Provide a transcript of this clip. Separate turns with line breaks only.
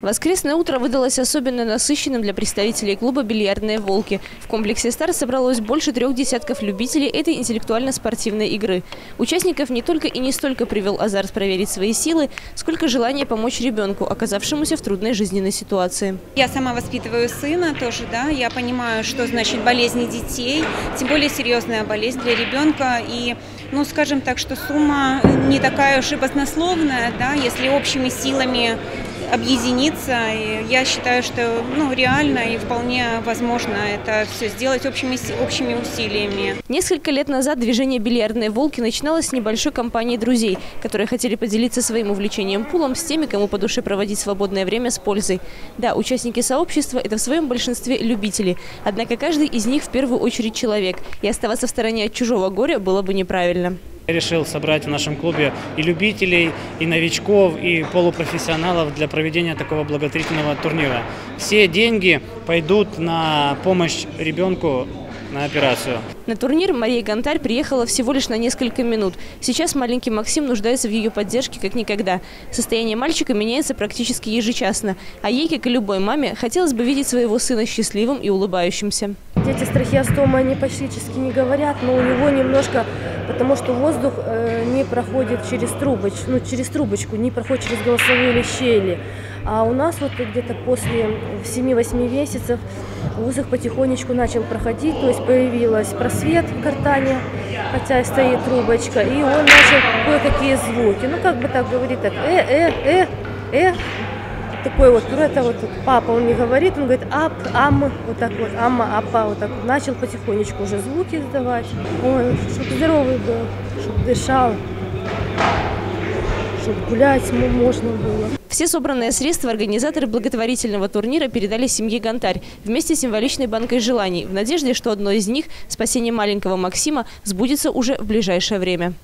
Воскресное утро выдалось особенно насыщенным для представителей клуба «Бильярдные волки». В комплексе «Стар» собралось больше трех десятков любителей этой интеллектуально-спортивной игры. Участников не только и не столько привел азарт проверить свои силы, сколько желание помочь ребенку, оказавшемуся в трудной жизненной ситуации.
Я сама воспитываю сына тоже, да, я понимаю, что значит болезни детей, тем более серьезная болезнь для ребенка. И, ну, скажем так, что сумма не такая уж и баснословная, да, если общими силами объединиться. И я считаю, что ну, реально и вполне возможно это все сделать общими, общими усилиями.
Несколько лет назад движение «Бильярдные волки» начиналось с небольшой компании друзей, которые хотели поделиться своим увлечением пулом с теми, кому по душе проводить свободное время с пользой. Да, участники сообщества – это в своем большинстве любители. Однако каждый из них в первую очередь человек. И оставаться в стороне от чужого горя было бы неправильно.
Я решил собрать в нашем клубе и любителей, и новичков, и полупрофессионалов для проведения такого благотворительного турнира. Все деньги пойдут на помощь ребенку на операцию.
На турнир Мария Гонтарь приехала всего лишь на несколько минут. Сейчас маленький Максим нуждается в ее поддержке как никогда. Состояние мальчика меняется практически ежечасно. А ей, как и любой маме, хотелось бы видеть своего сына счастливым и улыбающимся.
Дети с трахеостомой, они практически не говорят, но у него немножко потому что воздух э, не проходит через трубочку, ну, через трубочку, не проходит через голосовые щели. А у нас вот где-то после 7-8 месяцев воздух потихонечку начал проходить, то есть появилась просвет в картане, хотя и стоит трубочка, и он начал кое-какие звуки. Ну, как бы так говорит, так, э, э, э, э, такой вот, ну это вот папа, он не говорит, он говорит ап, ам, вот так вот, ама, апа, вот так вот. Начал потихонечку уже звуки издавать. Ой, чтобы здоровый был, чтобы дышал, чтобы гулять можно было.
Все собранные средства организаторы благотворительного турнира передали семье Гонтарь вместе с символичной банкой желаний, в надежде, что одно из них, спасение маленького Максима, сбудется уже в ближайшее время.